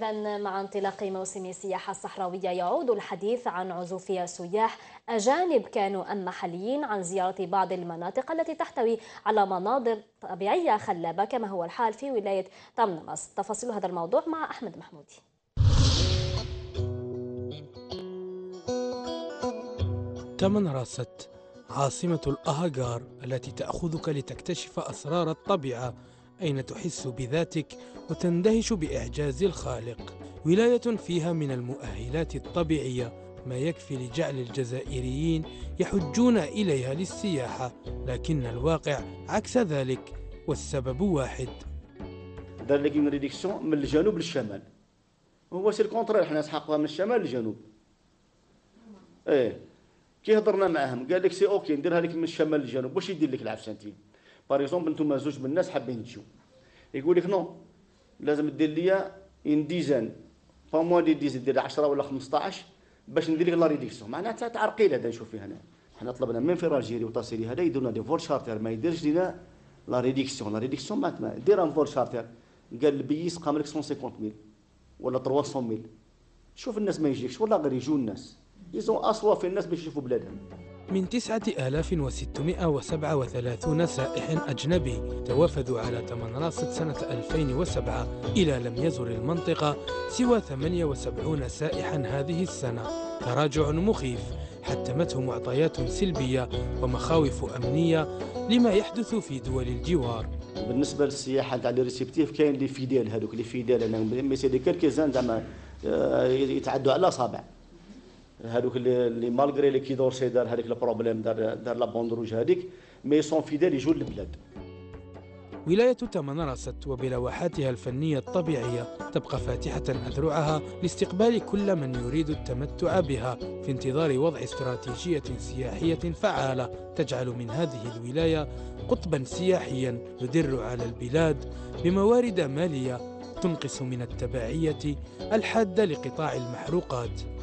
إذا مع انطلاق موسم السياحة الصحراوية يعود الحديث عن عزوف سياح أجانب كانوا أم محليين عن زيارة بعض المناطق التي تحتوي على مناظر طبيعية خلابة كما هو الحال في ولاية طمنمس. تفاصيل هذا الموضوع مع أحمد محمودي. تمنراست عاصمة الأهاجار التي تأخذك لتكتشف أسرار الطبيعة أين تحس بذاتك وتندهش بإعجاز الخالق؟ ولاية فيها من المؤهلات الطبيعية ما يكفي لجعل الجزائريين يحجون إليها للسياحة لكن الواقع عكس ذلك والسبب واحد. دار لك une réduction من الجنوب للشمال. هو c'est le contraire حنا نسحقوها من الشمال للجنوب. إيه كي هضرنا معاهم قال لك c'est OK نديرها لك من الشمال للجنوب واش يدير لك العفسانتين باغ اكزومبل نتوما زوج من الناس حابين تجيو يقول لك نو لازم دير ليا ان ديزان با موا دي ديزان دير 10 ولا 15 باش ندير لك لا ريديكسيون معناتها تعرقيل هذا نشوف فيه هنا حنا طلبنا من في الجيري وطاسيري هذا يديروا لنا دي فول شارتر ما يديرش لنا لا ريديكسيون لا ريديكسيون ما دير ان فول شارتر قال البيس قام لك 150 ولا 300 شوف الناس ما يجيكش ولا غير يجوا الناس يزون اصوا في الناس باش يشوفوا بلادهم من 9637 سائح أجنبي توافدوا على تمنراست سنة 2007 إلى لم يزر المنطقة سوى 78 سائحا هذه السنة تراجع مخيف حتمته معطيات سلبية ومخاوف أمنية لما يحدث في دول الجوار بالنسبة للسياحة تاع les réceptifs كاين les fidèles هذوك les fidèles mais c'est des quelques-uns زعما آه، يتعدوا على الاصابع هذوك اللي, اللي malgré le Quai d'Orsay دار هذيك ال problème دار دار la bande rouge هذيك mais sont fidèles يجوا للبلاد ولاية تمنرست وبلوحاتها الفنية الطبيعية تبقى فاتحة أذرعها لاستقبال كل من يريد التمتع بها في انتظار وضع استراتيجية سياحية فعالة تجعل من هذه الولاية قطبا سياحيا يدر على البلاد بموارد مالية تنقص من التبعية الحادة لقطاع المحروقات.